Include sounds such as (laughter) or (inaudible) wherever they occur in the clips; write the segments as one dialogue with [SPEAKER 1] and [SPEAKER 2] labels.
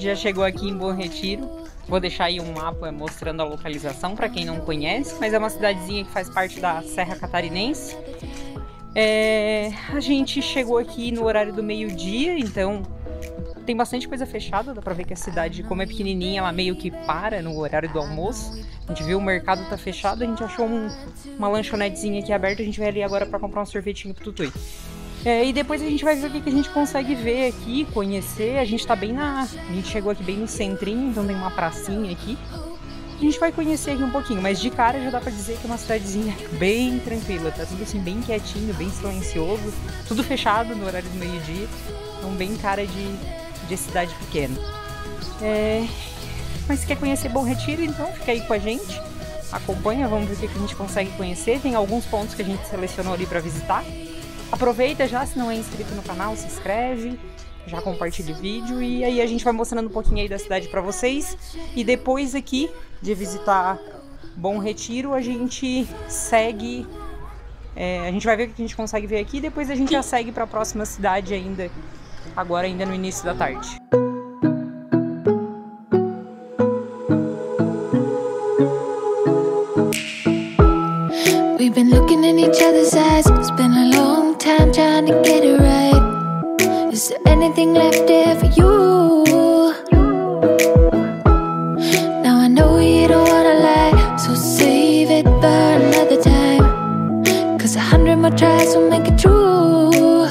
[SPEAKER 1] gente já chegou aqui em Bom Retiro. Vou deixar aí um mapa mostrando a localização para quem não conhece, mas é uma cidadezinha que faz parte da Serra Catarinense. É, a gente chegou aqui no horário do meio-dia, então tem bastante coisa fechada, dá pra ver que a cidade, como é pequenininha, ela meio que para no horário do almoço. A gente viu o mercado tá fechado, a gente achou um- uma lanchonetezinha aqui aberta, a gente vai ali agora para comprar um sorvetinho pro Tutui. É, e depois a gente vai ver o que, que a gente consegue ver aqui, conhecer. A gente tá bem na. A gente chegou aqui bem no centrinho, então tem uma pracinha aqui. A gente vai conhecer aqui um pouquinho, mas de cara já dá pra dizer que é uma cidadezinha (laughs) bem tranquila, tá tudo assim bem quietinho, bem silencioso, tudo fechado no horário do meio-dia, então bem cara de, de cidade pequena. É, mas se quer conhecer Bom Retiro, então fica aí com a gente, acompanha, vamos ver o que a gente consegue conhecer. Tem alguns pontos que a gente selecionou ali pra visitar. Aproveita já, se não é inscrito no canal, se inscreve, já compartilha o vídeo e aí a gente vai mostrando um pouquinho aí da cidade pra vocês. E depois aqui de visitar Bom Retiro, a gente segue. é, a gente vai ver o que a gente consegue ver aqui e depois a gente já segue pra próxima cidade ainda, agora ainda no início da tarde.
[SPEAKER 2] We've been looking in each other's eyes. Anything left there for you? Now I know you don't wanna lie, so save it for another time. Cause a hundred more tries will make it true.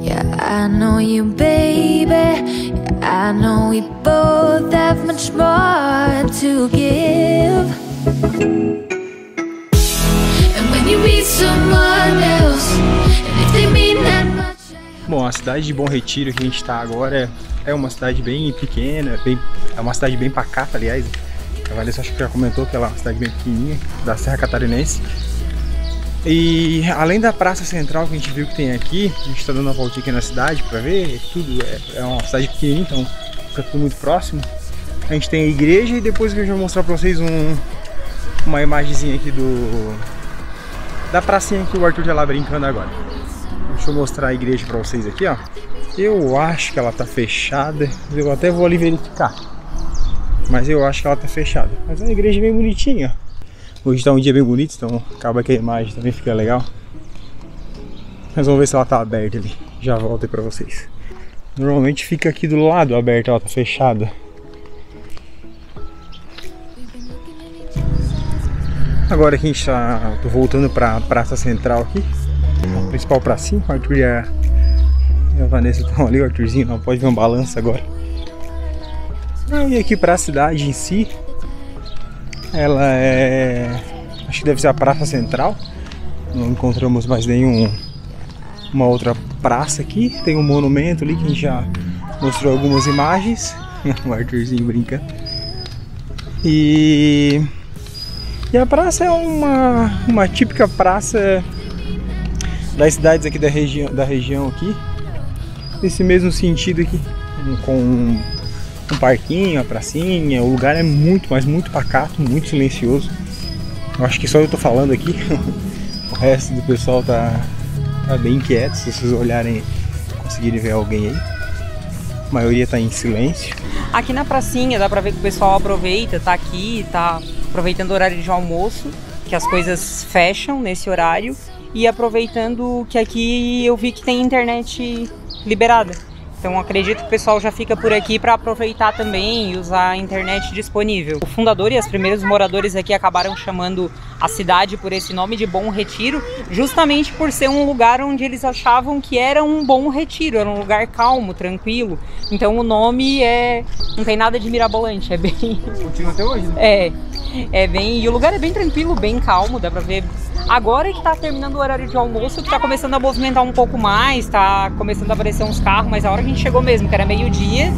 [SPEAKER 2] Yeah, I know you, baby. Yeah, I know we both have much more to give. And when you meet someone else, they mean that.
[SPEAKER 3] Bom, a cidade de Bom Retiro que a gente está agora é, é uma cidade bem pequena, bem, é uma cidade bem pacata, aliás. A Vanessa acho que já comentou que ela é uma cidade bem pequenininha, da Serra Catarinense. E além da praça central que a gente viu que tem aqui, a gente está dando uma voltinha aqui na cidade para ver, tudo é, é uma cidade pequenininha, então fica tudo muito próximo. A gente tem a igreja e depois eu vou mostrar para vocês um, uma imagenzinha aqui do da pracinha que o Arthur já lá brincando agora. Deixa eu mostrar a igreja pra vocês aqui, ó. Eu acho que ela tá fechada. Eu até vou ali verificar. Mas eu acho que ela tá fechada. Mas a igreja é bem bonitinha. Hoje tá um dia bem bonito, então acaba que a imagem também fica legal. Mas vamos ver se ela tá aberta ali. Já volto aí pra vocês. Normalmente fica aqui do lado aberta, ela tá fechada. Agora que a gente tá voltando pra praça central aqui, a principal pracinha, o Arthur e a, e a Vanessa estão ali, o Arthurzinho não pode ver um balanço agora. E aqui pra cidade em si, ela é. Acho que deve ser a praça central. Não encontramos mais nenhum uma outra praça aqui. Tem um monumento ali que a gente já mostrou algumas imagens. (laughs) o Arthurzinho brinca. E e a praça é uma, uma típica praça das cidades aqui da região, da região aqui. Nesse mesmo sentido aqui, com um, um parquinho, a pracinha. O lugar é muito, mas muito pacato, muito silencioso. Eu acho que só eu tô falando aqui. (laughs) o resto do pessoal tá, tá bem quieto, se vocês olharem conseguirem ver alguém aí. A maioria tá em silêncio.
[SPEAKER 1] Aqui na pracinha dá pra ver que o pessoal aproveita, tá aqui, tá aproveitando o horário de almoço, que as coisas fecham nesse horário, e aproveitando que aqui eu vi que tem internet liberada. Então acredito que o pessoal já fica por aqui para aproveitar também e usar a internet disponível. O fundador e os primeiros moradores aqui acabaram chamando a cidade por esse nome de Bom Retiro, justamente por ser um lugar onde eles achavam que era um bom retiro, era um lugar calmo, tranquilo. Então o nome é não tem nada de mirabolante, é bem
[SPEAKER 3] Continua até hoje, né?
[SPEAKER 1] é, é bem. E o lugar é bem tranquilo, bem calmo, dá pra ver. Agora que tá terminando o horário de almoço, que tá começando a movimentar um pouco mais, tá começando a aparecer uns carros, mas a hora que a gente chegou mesmo, que era meio-dia,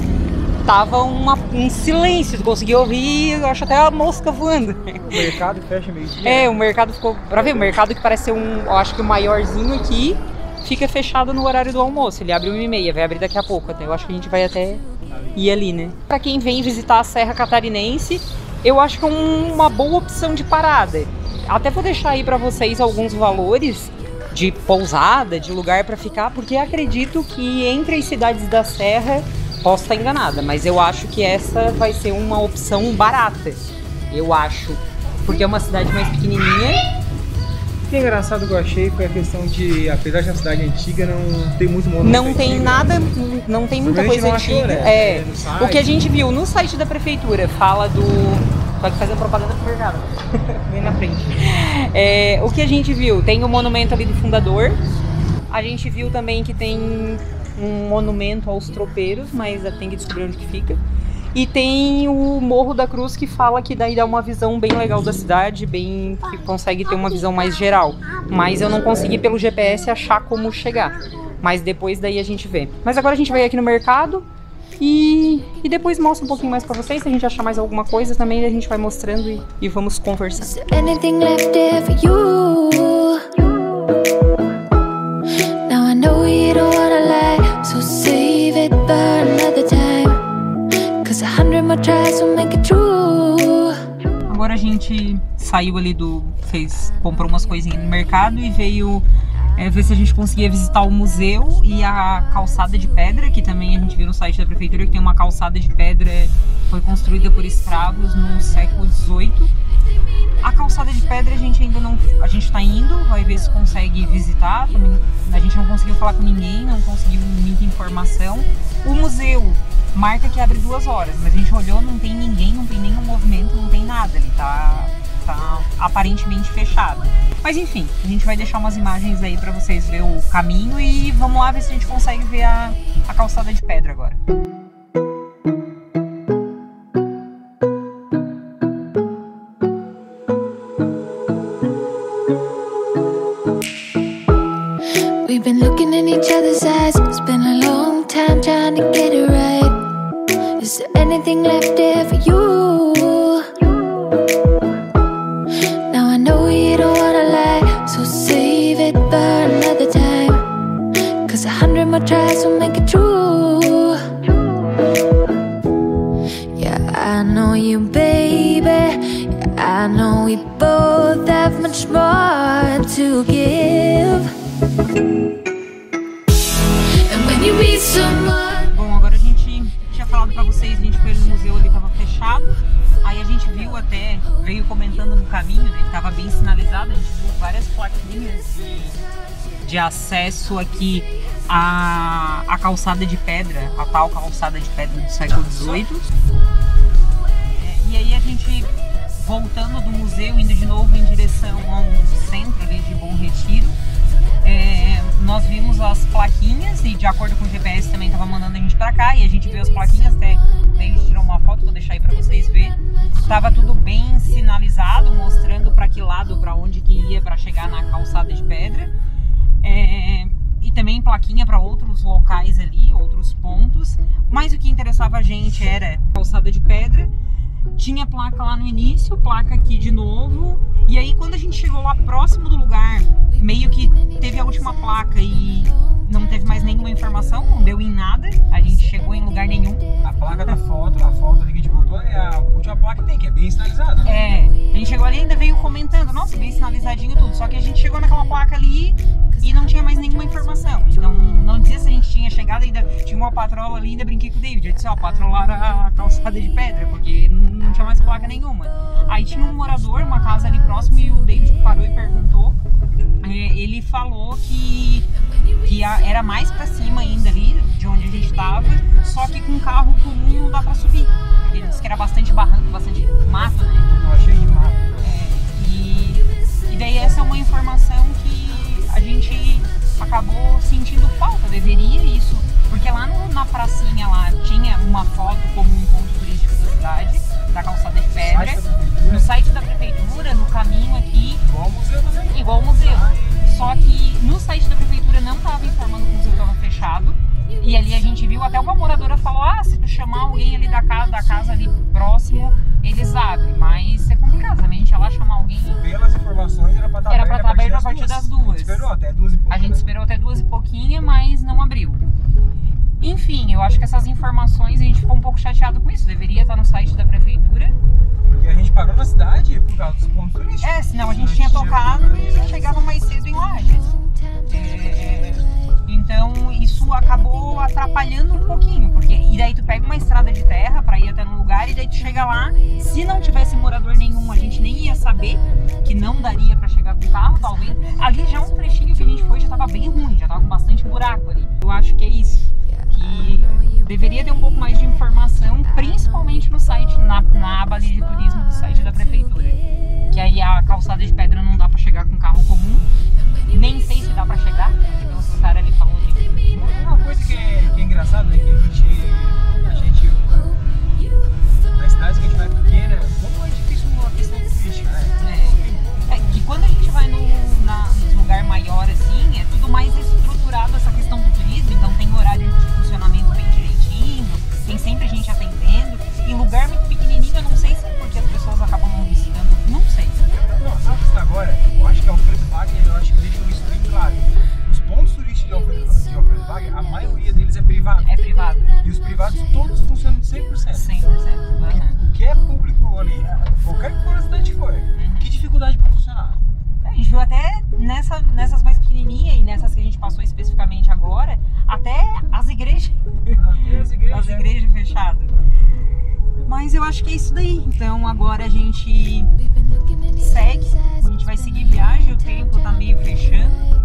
[SPEAKER 1] tava uma, um silêncio, tu conseguia ouvir, eu acho até a mosca voando.
[SPEAKER 3] O mercado fecha meio-dia.
[SPEAKER 1] É, o mercado ficou. Pra ver, o mercado que parece ser um. Eu acho que o maiorzinho aqui fica fechado no horário do almoço. Ele abre 1h30, vai abrir daqui a pouco. Até. Eu acho que a gente vai até ir ali, né? Pra quem vem visitar a Serra Catarinense, eu acho que é um- uma boa opção de parada. Até vou deixar aí pra vocês alguns valores de pousada, de lugar para ficar, porque acredito que entre as cidades da Serra, posso estar enganada, mas eu acho que essa vai ser uma opção barata. Eu acho, porque é uma cidade mais pequenininha.
[SPEAKER 3] O que é engraçado que eu achei foi a questão de, apesar de uma cidade antiga, não tem muito monumento
[SPEAKER 1] Não tem
[SPEAKER 3] antigo,
[SPEAKER 1] nada,
[SPEAKER 3] né?
[SPEAKER 1] não tem muita coisa antiga.
[SPEAKER 3] achou, né?
[SPEAKER 1] É.
[SPEAKER 3] No site.
[SPEAKER 1] O que a gente viu no site da prefeitura fala do. Tô aqui fazendo propaganda pro mercado. (laughs) Bem na frente. É, o que a gente viu? Tem o monumento ali do fundador. A gente viu também que tem um monumento aos tropeiros, mas tem que descobrir onde que fica. E tem o Morro da Cruz que fala que daí dá uma visão bem legal da cidade, bem que consegue ter uma visão mais geral. Mas eu não consegui pelo GPS achar como chegar. Mas depois daí a gente vê. Mas agora a gente vai aqui no mercado e, e depois mostra um pouquinho mais pra vocês. Se a gente achar mais alguma coisa também a gente vai mostrando e, e vamos conversando. Agora a gente saiu ali do. fez. comprou umas coisinhas no mercado e veio é, ver se a gente conseguia visitar o museu e a calçada de pedra, que também a gente viu no site da prefeitura que tem uma calçada de pedra foi construída por escravos no século XVIII. A calçada de pedra a gente ainda não. A gente tá indo, vai ver se consegue visitar. A gente não conseguiu falar com ninguém, não conseguiu muita informação. O museu marca que abre duas horas, mas a gente olhou, não tem ninguém, não tem nenhum movimento, não tem nada. Ele tá aparentemente fechado. Mas enfim, a gente vai deixar umas imagens aí pra vocês ver o caminho e vamos lá ver se a gente consegue ver a, a calçada de pedra agora.
[SPEAKER 2] Trying to get it right. Is there anything left there for you? We both have much more to give. And when you meet someone,
[SPEAKER 1] Bom, agora a gente tinha falado pra vocês, a gente foi no museu ali, tava fechado. Aí a gente viu até, veio comentando no caminho, né? Que tava bem sinalizado, a gente viu várias plaquinhas de, de acesso aqui à, à calçada de pedra, a tal calçada de pedra do século XVIII. É, e aí a gente voltando do museu, indo de novo em direção ao centro ali de Bom Retiro, é, nós vimos as plaquinhas e de acordo com o GPS também estava mandando a gente pra cá e a gente viu as plaquinhas até gente tirou uma foto, vou deixar aí pra vocês verem. Tava tudo bem sinalizado, mostrando para que lado, para onde que ia para chegar na calçada de pedra. É, e também plaquinha para outros locais ali, outros pontos. Mas o que interessava a gente era a calçada de pedra. Tinha placa lá no início, placa aqui de novo. E aí quando a gente chegou lá próximo do lugar, meio que teve a última placa e não teve mais nenhuma informação, não deu em nada. A gente chegou em lugar nenhum.
[SPEAKER 3] A placa da foto, a foto ali que a gente botou é a última placa que tem, que é bem sinalizada. né?
[SPEAKER 1] É, a gente chegou ali e ainda veio comentando, nossa, bem sinalizadinho tudo. Só que a gente chegou naquela placa ali e não tinha mais nenhuma informação. Então não dizia se a gente tinha chegado ainda. Tinha uma patrola ali, ainda brinquei com o David. Eu disse, ó, patrolar a calçada de pedra, porque não, não tinha mais placa nenhuma. Aí tinha um morador, uma casa ali próximo, e o David parou e perguntou. É, ele falou que, que era mais pra cima ainda ali, de onde a gente tava, só que com carro comum não dá pra subir. Ele disse que era bastante barranco, bastante mato, né?
[SPEAKER 3] Eu achei de mato.
[SPEAKER 1] É, e, e daí essa é uma informação que a gente acabou sentindo falta, deveria isso, porque lá no- na pracinha lá tinha uma foto como um ponto turístico da cidade, da calçada de pedra, no site da prefeitura, no caminho aqui, da casa, ali próximo, eles abrem. Mas é complicado também, a gente ia lá chamar alguém.
[SPEAKER 3] Pelas informações era pra estar
[SPEAKER 1] Era
[SPEAKER 3] aberto,
[SPEAKER 1] pra estar aberto a partir das duas.
[SPEAKER 3] A gente esperou até duas e pouco.
[SPEAKER 1] A gente
[SPEAKER 3] né?
[SPEAKER 1] esperou até duas e pouquinho, mas não abriu. Enfim, eu acho que essas informações a gente ficou um pouco chateado com isso. Deveria estar no site da prefeitura.
[SPEAKER 3] Porque a gente parou na cidade por causa dos pontos turísticos.
[SPEAKER 1] Calçada de pedra não dá para chegar com
[SPEAKER 3] privado.
[SPEAKER 1] É privado,
[SPEAKER 3] E os privados todos funcionam 100%.
[SPEAKER 1] 100%. Uhum.
[SPEAKER 3] O que é público ali, qualquer que for a cidade que dificuldade para funcionar?
[SPEAKER 1] A gente viu até nessa, nessas mais pequenininhas e nessas que a gente passou especificamente agora, até as igrejas,
[SPEAKER 3] Até as igrejas.
[SPEAKER 1] as igrejas fechadas. Mas eu acho que é isso daí. Então agora a gente segue, a gente vai seguir viagem, o tempo tá meio fechando.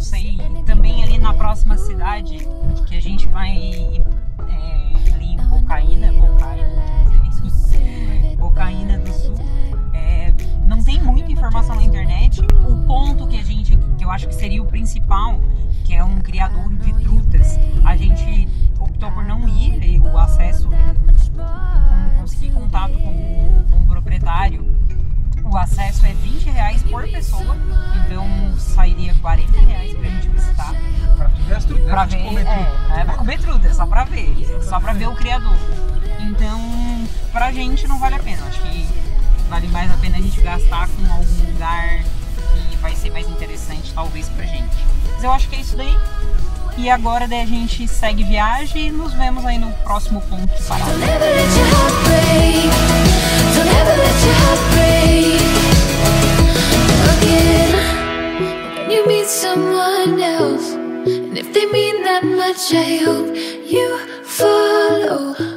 [SPEAKER 1] Não sei, também ali na próxima cidade que a gente vai é, ali em Bocaína, Bocaína, Bocaína do Sul. É, não tem muita informação na internet. O ponto que a gente, que eu acho que seria o principal, que é um criador de trutas, a gente optou por não ir, o acesso, Pra
[SPEAKER 3] ver, comer tudo.
[SPEAKER 1] é, é comer truta, é só pra ver, só pra ver o criador. Então, pra gente não vale a pena, acho que vale mais a pena a gente gastar com algum lugar que vai ser mais interessante, talvez, pra gente. Mas eu acho que é isso daí. E agora daí a gente segue viagem e nos vemos aí no próximo ponto de parada.
[SPEAKER 2] Don't if they mean that much, I hope you follow.